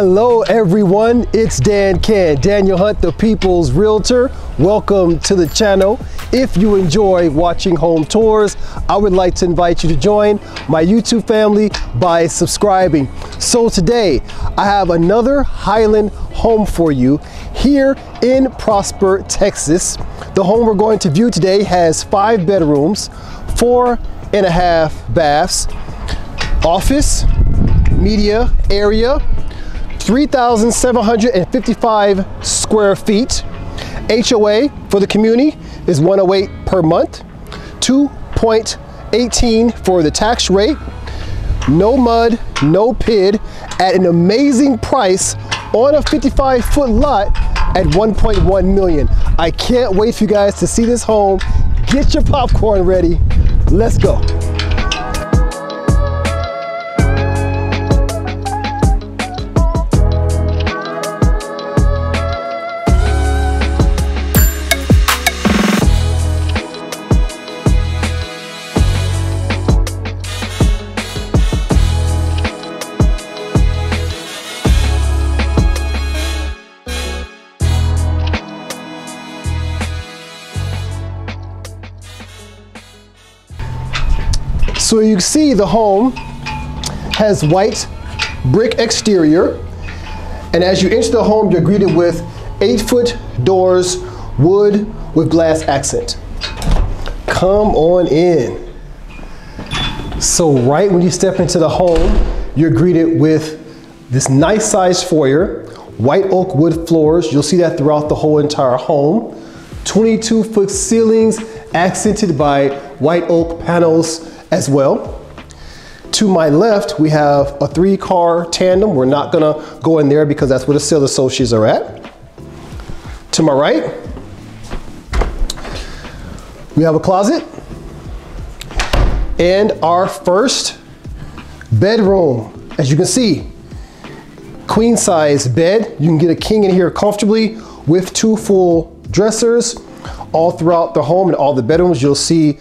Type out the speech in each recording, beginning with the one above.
Hello everyone, it's Dan Can, Daniel Hunt, the People's Realtor. Welcome to the channel. If you enjoy watching home tours, I would like to invite you to join my YouTube family by subscribing. So today, I have another Highland home for you here in Prosper, Texas. The home we're going to view today has five bedrooms, four and a half baths, office, media area, 3,755 square feet. HOA for the community is 108 per month, 2.18 for the tax rate, no mud, no PID, at an amazing price on a 55 foot lot at 1.1 million. I can't wait for you guys to see this home. Get your popcorn ready. Let's go. So you see the home has white brick exterior. And as you enter the home, you're greeted with eight foot doors, wood with glass accent. Come on in. So right when you step into the home, you're greeted with this nice sized foyer, white oak wood floors. You'll see that throughout the whole entire home. 22 foot ceilings accented by white oak panels as well. To my left, we have a three car tandem. We're not gonna go in there because that's where the sales associates are at. To my right, we have a closet and our first bedroom. As you can see, queen size bed. You can get a king in here comfortably with two full dressers all throughout the home and all the bedrooms. You'll see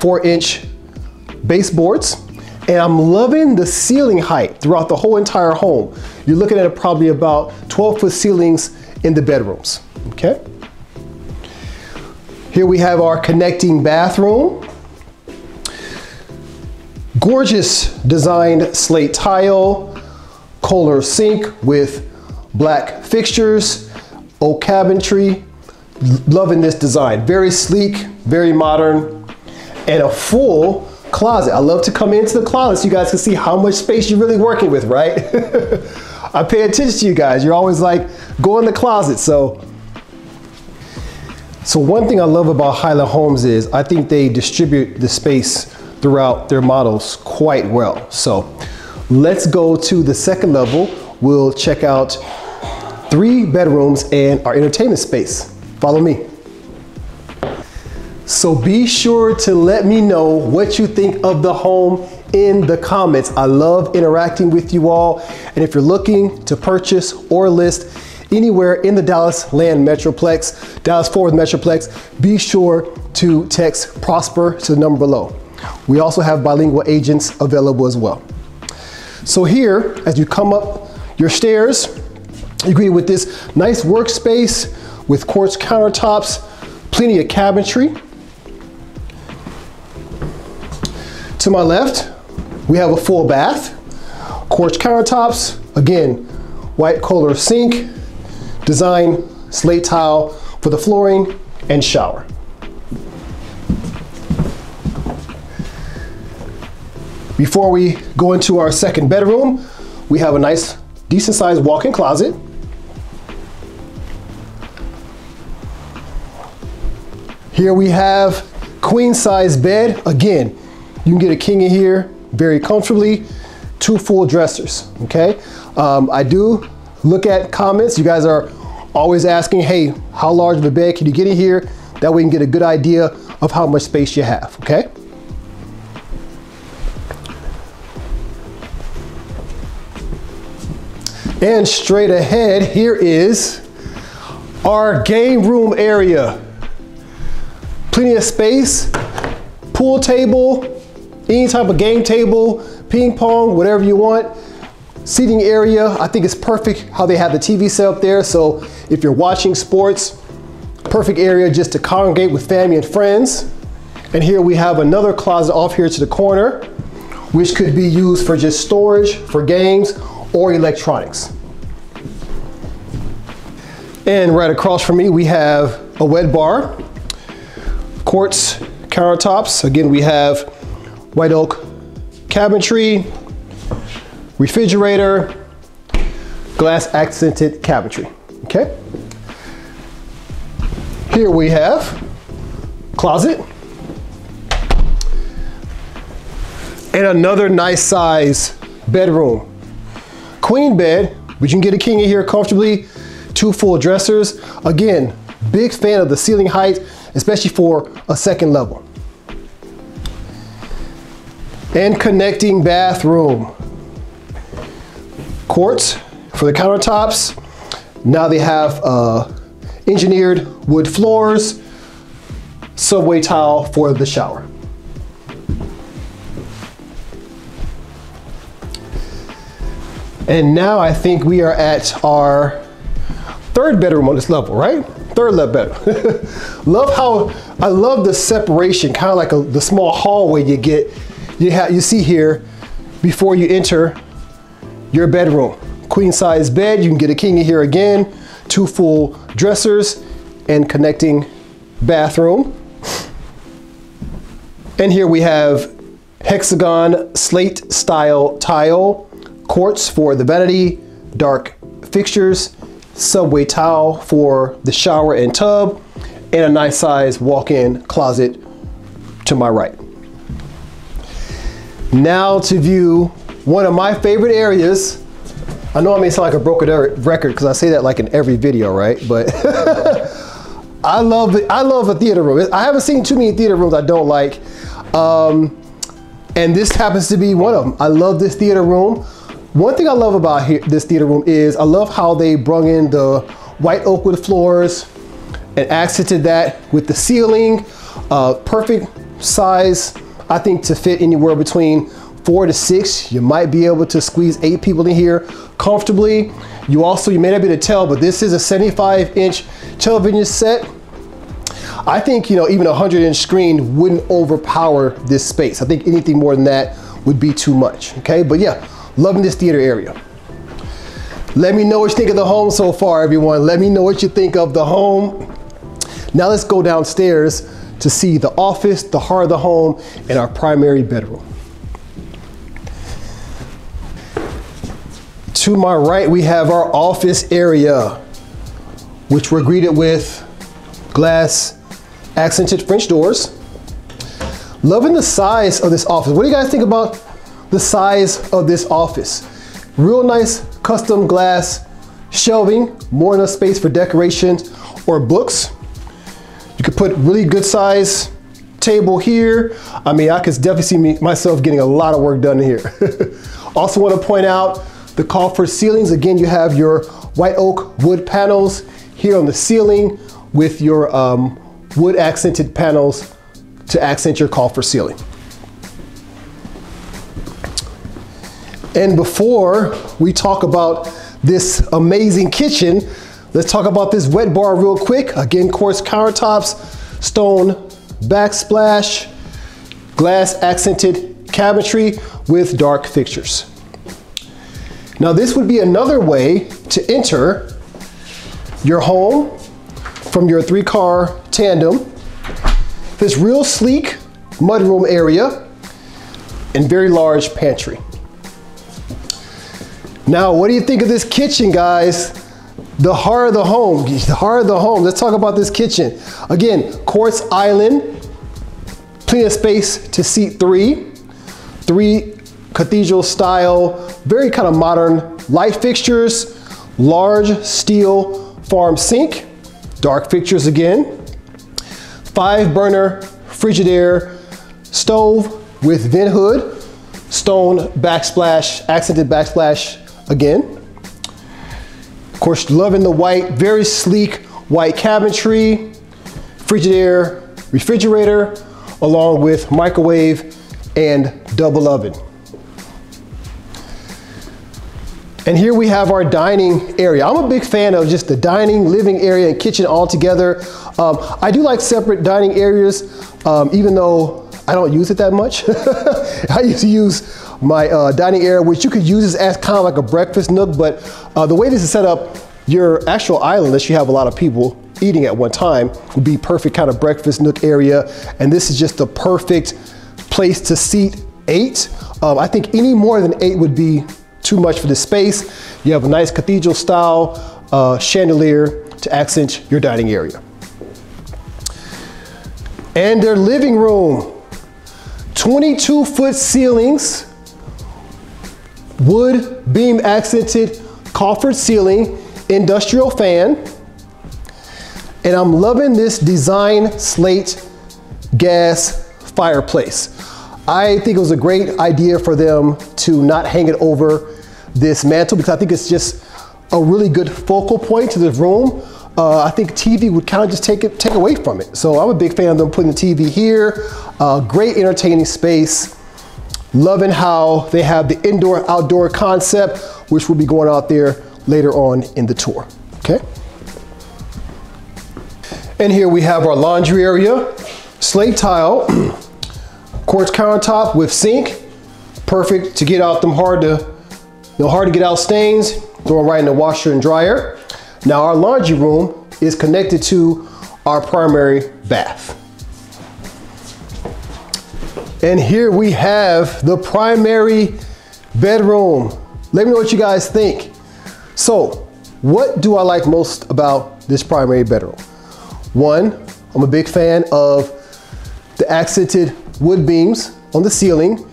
four inch baseboards. And I'm loving the ceiling height throughout the whole entire home. You're looking at probably about 12 foot ceilings in the bedrooms, okay? Here we have our connecting bathroom. Gorgeous designed slate tile, Kohler sink with black fixtures, oak cabinetry. Loving this design. Very sleek, very modern, and a full closet. I love to come into the closet so you guys can see how much space you're really working with, right? I pay attention to you guys. You're always like, go in the closet. So, so one thing I love about Highland Homes is I think they distribute the space throughout their models quite well. So let's go to the second level. We'll check out three bedrooms and our entertainment space. Follow me. So be sure to let me know what you think of the home in the comments. I love interacting with you all. And if you're looking to purchase or list anywhere in the Dallas Land Metroplex, Dallas Fort Worth Metroplex, be sure to text Prosper to the number below. We also have bilingual agents available as well. So here, as you come up your stairs, you greet with this nice workspace with quartz countertops, plenty of cabinetry. To my left, we have a full bath, quartz countertops, again, white Kohler sink, design slate tile for the flooring and shower. Before we go into our second bedroom, we have a nice, decent sized walk-in closet. Here we have queen size bed. Again, you can get a king in here very comfortably, two full dressers, okay? Um, I do look at comments. You guys are always asking, hey, how large of a bed can you get in here? That way you can get a good idea of how much space you have, okay? And straight ahead, here is our game room area. Plenty of space, pool table, any type of game table, ping pong, whatever you want. seating area, I think it's perfect how they have the TV set up there. So if you're watching sports, perfect area just to congregate with family and friends. And here we have another closet off here to the corner, which could be used for just storage, for games, or electronics. And right across from me, we have a wet bar, quartz countertops. Again, we have white oak cabinetry, refrigerator, glass accented cabinetry, okay? Here we have closet, and another nice size bedroom. Queen bed, but you can get a king in here comfortably, two full dressers. Again, big fan of the ceiling height, especially for a second level. And connecting bathroom. Quartz for the countertops. Now they have uh, engineered wood floors, subway tile for the shower. And now I think we are at our third bedroom on this level, right? Third level bedroom. love how, I love the separation, kind of like a, the small hallway you get, you, have, you see here before you enter your bedroom. Queen size bed, you can get a king in here again, two full dressers and connecting bathroom. And here we have hexagon slate style tile quartz for the vanity, dark fixtures, subway tile for the shower and tub, and a nice size walk-in closet to my right. Now to view one of my favorite areas. I know I may sound like a broken record because I say that like in every video, right? But I love it. I love a theater room. I haven't seen too many theater rooms I don't like. Um, and this happens to be one of them. I love this theater room. One thing I love about here, this theater room is I love how they brung in the white oak wood floors and accented that with the ceiling. Uh, perfect size, I think to fit anywhere between four to six. You might be able to squeeze eight people in here comfortably. You also, you may not be able to tell, but this is a 75 inch television set. I think, you know, even a 100 inch screen wouldn't overpower this space. I think anything more than that would be too much, okay? But yeah, Loving this theater area. Let me know what you think of the home so far, everyone. Let me know what you think of the home. Now let's go downstairs to see the office, the heart of the home, and our primary bedroom. To my right, we have our office area, which we're greeted with glass accented French doors. Loving the size of this office. What do you guys think about the size of this office. Real nice custom glass shelving, more enough space for decorations or books. You could put really good size table here. I mean, I could definitely see me, myself getting a lot of work done here. also want to point out the coffered ceilings. Again, you have your white oak wood panels here on the ceiling with your um, wood accented panels to accent your coffered ceiling. And before we talk about this amazing kitchen, let's talk about this wet bar real quick. Again, quartz countertops, stone backsplash, glass accented cabinetry with dark fixtures. Now this would be another way to enter your home from your three car tandem. This real sleek mudroom area and very large pantry. Now, what do you think of this kitchen, guys? The heart of the home, the heart of the home. Let's talk about this kitchen. Again, quartz island, plenty of space to seat three, three cathedral style, very kind of modern light fixtures, large steel farm sink, dark fixtures again, five burner Frigidaire stove with vent hood, stone backsplash, accented backsplash again. Of course, loving the white, very sleek white cabinetry, Frigidaire refrigerator, along with microwave and double oven. And here we have our dining area. I'm a big fan of just the dining, living area, and kitchen all together. Um, I do like separate dining areas, um, even though I don't use it that much. I used to use my uh, dining area, which you could use this as kind of like a breakfast nook, but uh, the way this is set up, your actual island, unless you have a lot of people eating at one time, would be perfect kind of breakfast nook area. And this is just the perfect place to seat eight. Um, I think any more than eight would be too much for the space. You have a nice cathedral style uh, chandelier to accent your dining area. And their living room, 22 foot ceilings, wood beam accented coffered ceiling, industrial fan. And I'm loving this design slate gas fireplace. I think it was a great idea for them to not hang it over this mantle because I think it's just a really good focal point to the room. Uh, I think TV would kind of just take it take away from it. So I'm a big fan of them putting the TV here. Uh, great entertaining space. Loving how they have the indoor outdoor concept, which will be going out there later on in the tour. Okay. And here we have our laundry area, slate tile, quartz countertop with sink, perfect to get out them hard to, you know, hard to get out stains, throw them right in the washer and dryer. Now our laundry room is connected to our primary bath. And here we have the primary bedroom. Let me know what you guys think. So, what do I like most about this primary bedroom? One, I'm a big fan of the accented wood beams on the ceiling.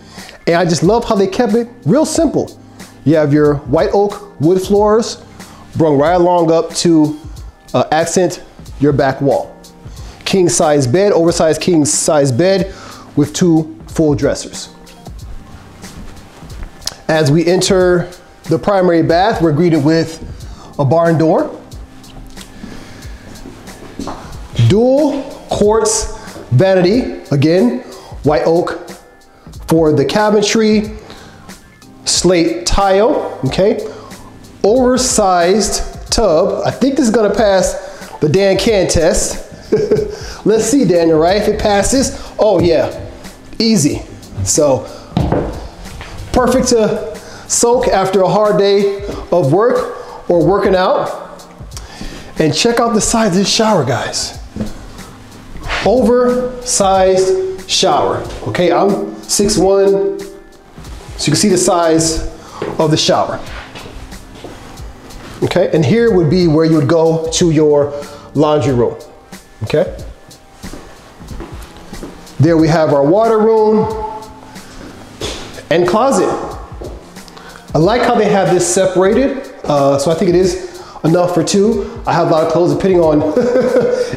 And I just love how they kept it real simple. You have your white oak wood floors brung right along up to uh, accent your back wall. King size bed, oversized king size bed with two full dressers. As we enter the primary bath, we're greeted with a barn door, dual quartz vanity, again, white oak for the cabinetry, slate tile, okay? Oversized tub. I think this is gonna pass the Dan Can test. Let's see, Daniel, right? If it passes, oh yeah, easy. So, perfect to soak after a hard day of work or working out. And check out the size of this shower, guys. Oversized shower. Okay, I'm 6'1", so you can see the size of the shower. Okay, and here would be where you would go to your laundry room. Okay. There we have our water room and closet. I like how they have this separated, uh, so I think it is enough for two. I have a lot of clothes depending on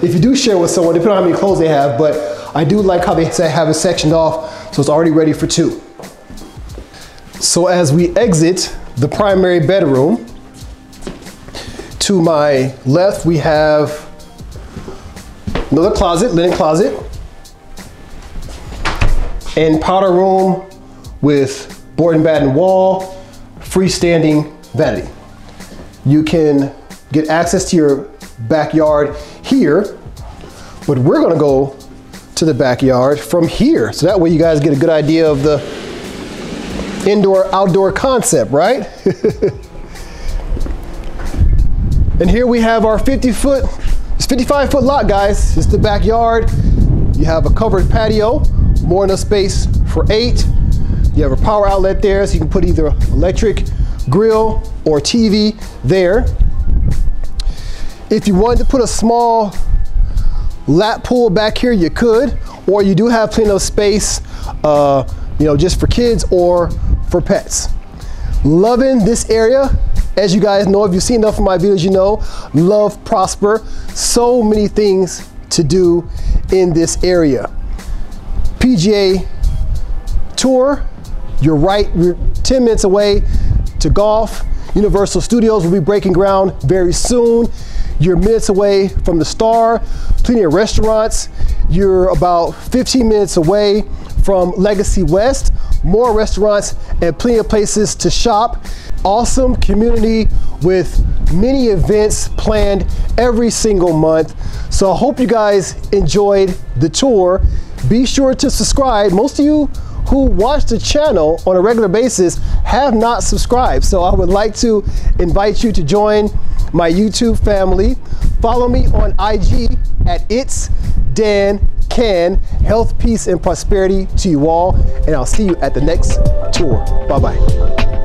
if you do share with someone, depending on how many clothes they have, but I do like how they have it sectioned off so it's already ready for two. So as we exit the primary bedroom, to my left we have another closet, linen closet, and powder room with board and batten wall, freestanding vanity. You can get access to your backyard here, but we're gonna go to the backyard from here. So that way you guys get a good idea of the indoor outdoor concept, right? and here we have our 50 foot, it's 55 foot lot guys. It's the backyard. You have a covered patio, more enough space for eight. You have a power outlet there, so you can put either electric grill or TV there. If you wanted to put a small lap pool back here, you could, or you do have plenty of space, uh, you know, just for kids or for pets. Loving this area. As you guys know, if you've seen enough of my videos, you know, love, prosper. So many things to do in this area. PGA Tour, you're right, you're 10 minutes away to golf. Universal Studios will be breaking ground very soon. You're minutes away from the Star, plenty of restaurants. You're about 15 minutes away from Legacy West, more restaurants and plenty of places to shop. awesome community with many events planned every single month. So I hope you guys enjoyed the tour. Be sure to subscribe. Most of you who watch the channel on a regular basis have not subscribed. So I would like to invite you to join my YouTube family. Follow me on IG at It's Dan Can. Health, peace, and prosperity to you all. And I'll see you at the next tour. Bye bye.